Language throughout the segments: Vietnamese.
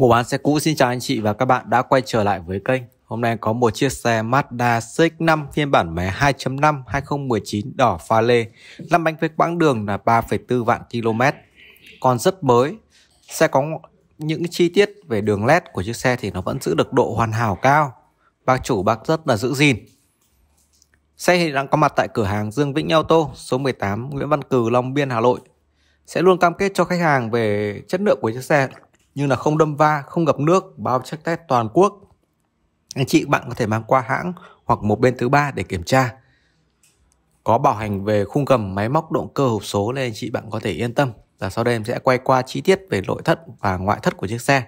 Mua bán xe cũ xin chào anh chị và các bạn đã quay trở lại với kênh. Hôm nay có một chiếc xe Mazda CX-5 phiên bản máy 2.5 2019 đỏ pha lê, lăn bánh với quãng đường là 3,4 vạn km. Còn rất mới, xe có những chi tiết về đường led của chiếc xe thì nó vẫn giữ được độ hoàn hảo cao. Bác chủ bác rất là giữ gìn. Xe hiện đang có mặt tại cửa hàng Dương Vĩnh Auto, số 18 Nguyễn Văn Cừ, Long Biên, Hà Nội. Sẽ luôn cam kết cho khách hàng về chất lượng của chiếc xe như là không đâm va, không ngập nước, báo check test toàn quốc. Anh chị bạn có thể mang qua hãng hoặc một bên thứ ba để kiểm tra. Có bảo hành về khung gầm máy móc động cơ hộp số nên anh chị bạn có thể yên tâm. Và sau đây em sẽ quay qua chi tiết về nội thất và ngoại thất của chiếc xe.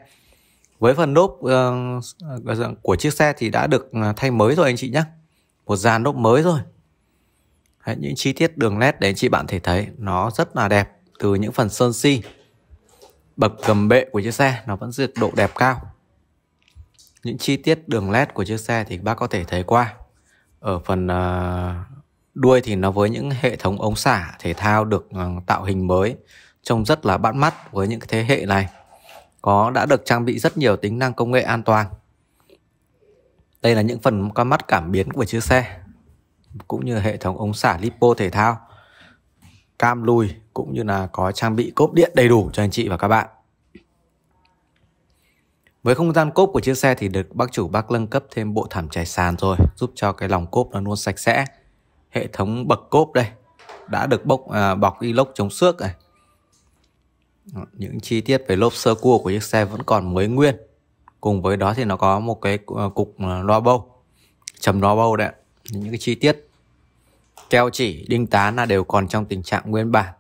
Với phần ờ, lốp uh, của chiếc xe thì đã được ờ, thay mới rồi anh chị nhé. Một dàn lốp mới rồi. Đấy, những chi tiết đường nét để anh chị bạn thể thấy nó rất là đẹp từ những phần sơn si bậc cầm bệ của chiếc xe nó vẫn giữ độ đẹp cao. Những chi tiết đường led của chiếc xe thì bác có thể thấy qua. Ở phần uh, đuôi thì nó với những hệ thống ống xả thể thao được uh, tạo hình mới trông rất là bắt mắt với những thế hệ này. Có đã được trang bị rất nhiều tính năng công nghệ an toàn. Đây là những phần con mắt cảm biến của chiếc xe cũng như hệ thống ống xả lipo thể thao cam lùi cũng như là có trang bị cốp điện đầy đủ cho anh chị và các bạn. Với không gian cốp của chiếc xe thì được bác chủ bác nâng cấp thêm bộ thảm trải sàn rồi, giúp cho cái lòng cốp nó luôn sạch sẽ. Hệ thống bậc cốp đây đã được bọc à, bọc inox chống xước này. Những chi tiết về lốp sơ cua của chiếc xe vẫn còn mới nguyên. Cùng với đó thì nó có một cái à, cục à, loa bâu, chầm loa bâu đấy. Những cái chi tiết keo chỉ, đinh tán là đều còn trong tình trạng nguyên bản.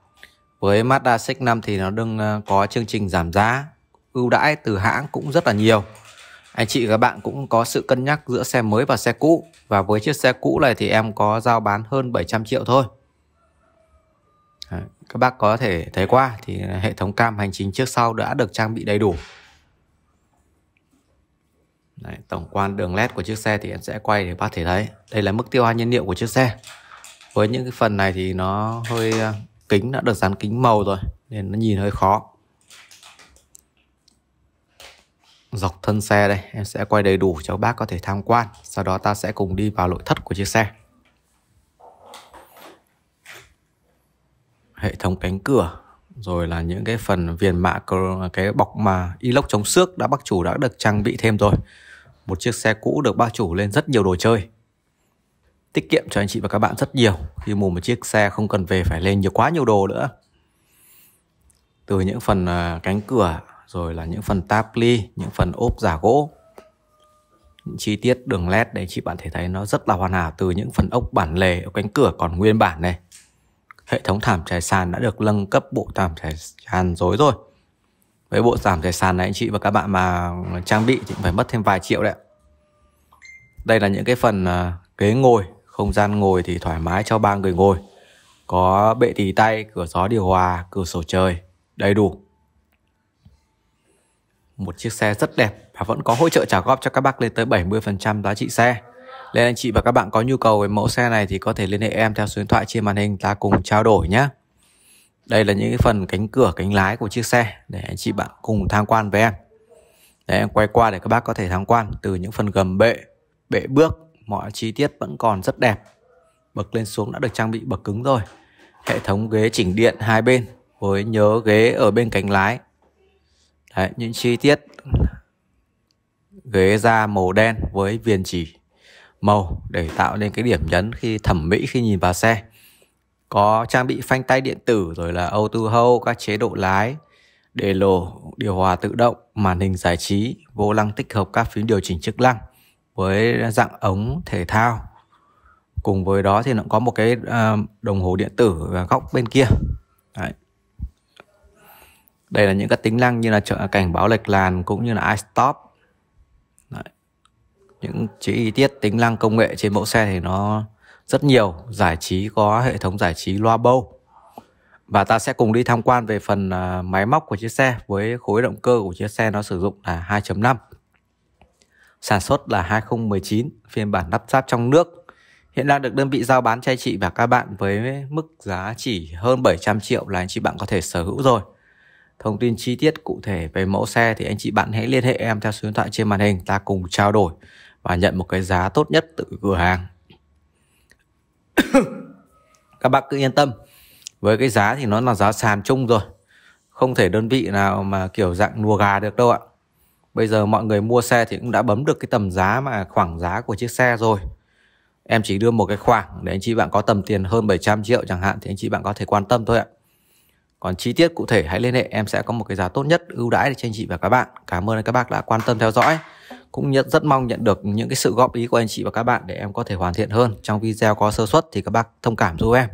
Với Mazda CX-5 thì nó đang ờ, có chương trình giảm giá, ưu đãi từ hãng cũng rất là nhiều. Anh chị và các bạn cũng có sự cân nhắc giữa xe mới và xe cũ. Và với chiếc xe cũ này thì em có giao bán hơn 700 triệu thôi. các bác có thể thấy qua thì hệ thống cam hành trình trước sau đã được trang bị đầy đủ. Đấy, tổng quan đường led của chiếc xe thì em sẽ quay để bác thể thấy. Đây là mức tiêu hao nhiên liệu của chiếc xe với những cái phần này thì nó hơi à, kính, đã được dán kính màu rồi, nên nó nhìn hơi khó. Dọc thân xe đây, em sẽ quay đầy đủ cho bác có thể tham quan, sau đó ta sẽ cùng đi vào nội thất của chiếc xe. Hệ thống cánh cửa, rồi là những cái phần viền mạ cái bọc mà inox chống xước đã bác chủ đã được trang bị thêm rồi. Một chiếc xe cũ được bác chủ lên rất nhiều đồ chơi tiết kiệm cho anh chị và các bạn rất nhiều khi mua một chiếc xe không cần về phải lên nhiều quá nhiều đồ nữa. Từ những phần à, cánh cửa, rồi là những phần táp ly, những phần ốp giả gỗ. Những chi tiết đường led để chị bạn thể thấy nó rất là hoàn hảo từ những phần ốc bản lề ở cánh cửa còn nguyên bản này. Hệ thống thảm trải sàn đã được nâng cấp bộ thảm trải sàn rối rồi. Với bộ thảm trải sàn này, anh chị và các bạn mà trang bị thì phải mất thêm vài triệu đấy đây là những cái phần à, ghế ngồi không gian ngồi thì thoải mái cho ba người ngồi. Có bệ tì tay, cửa gió điều hòa, cửa sổ trời, đầy đủ. Một chiếc xe rất đẹp và vẫn có hỗ trợ trả góp cho các bác lên tới 70% giá trị xe. Nên anh chị và các bạn có nhu cầu về mẫu xe này thì có thể liên hệ em theo số điện thoại trên màn hình ta cùng trao đổi nhé. Đây là những phần cánh cửa, cánh lái của chiếc xe để anh chị bạn cùng tham quan với em. Để em quay qua để các bác có thể tham quan từ những phần gầm bệ, bệ bước mọi chi tiết vẫn còn rất đẹp. Bậc lên xuống đã được trang bị bậc cứng rồi. Hệ thống ghế chỉnh điện hai bên với nhớ ghế ở bên cánh lái. Đấy, những chi tiết. Ghế da màu đen với viền chỉ màu để tạo nên cái điểm nhấn khi thẩm mỹ khi nhìn vào xe. Có trang bị phanh tay điện tử rồi là auto hold các chế độ lái để lồ điều hòa tự động màn hình giải trí vô lăng tích hợp các phím điều chỉnh chức năng với dạng ống thể thao. Cùng với đó thì nó có một cái à, đồng hồ điện tử góc bên kia. Đấy. đây là những cái tính năng như là à, cảnh báo lệch làn cũng như là iStop. Đấy. những chi tiết tính năng công nghệ trên mẫu xe thì nó rất nhiều, giải trí có hệ thống giải trí loa bâu. Và ta sẽ cùng đi tham quan về phần à, máy móc của chiếc xe với khối động cơ của chiếc xe nó sử dụng là 2.5 sản xuất là 2019, phiên bản lắp ráp trong nước. Hiện đang được đơn vị giao bán cho anh chị và các bạn với mức giá chỉ hơn 700 triệu là anh chị bạn có thể sở hữu rồi. thông tin chi tiết cụ thể về mẫu xe thì anh chị bạn hãy liên hệ em theo số điện thoại trên màn hình ta cùng trao đổi và nhận một cái giá tốt nhất từ cửa hàng các bạn cứ yên tâm với cái giá thì nó là giá sàn chung rồi không thể đơn vị nào mà kiểu dạng nùa gà được đâu ạ bây giờ mọi người mua xe thì cũng đã bấm được cái tầm giá mà, khoảng giá của chiếc xe rồi. Em chỉ đưa một cái khoảng để anh chị bạn có tầm tiền hơn 700 triệu chẳng hạn thì anh chị bạn có thể quan tâm thôi ạ. Còn chi tiết cụ thể hãy liên hệ, em sẽ có một cái giá tốt nhất, ưu đãi để cho anh chị và các bạn. Cảm ơn các bác đã quan tâm theo dõi. Cũng nhận, rất mong nhận được những cái sự góp ý của anh chị và các bạn để em có thể hoàn thiện hơn. Trong video có sơ suất thì các bác thông cảm giúp em.